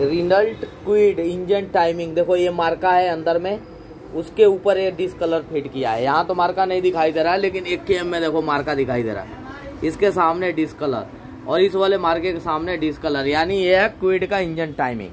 Renault Kwid engine timing देखो ये मार्का है अंदर में, उसके ऊपर ये डिस्कलर फिट किया है। यहाँ तो मार्का नहीं दिखाई दे रहा है, लेकिन एक के में देखो मार्का दिखाई दे रहा है। इसके सामने डिस्कलर और इस वाले मार्के के सामने डिस्कलर यानी ये है क्विड का इंजन टाइमिंग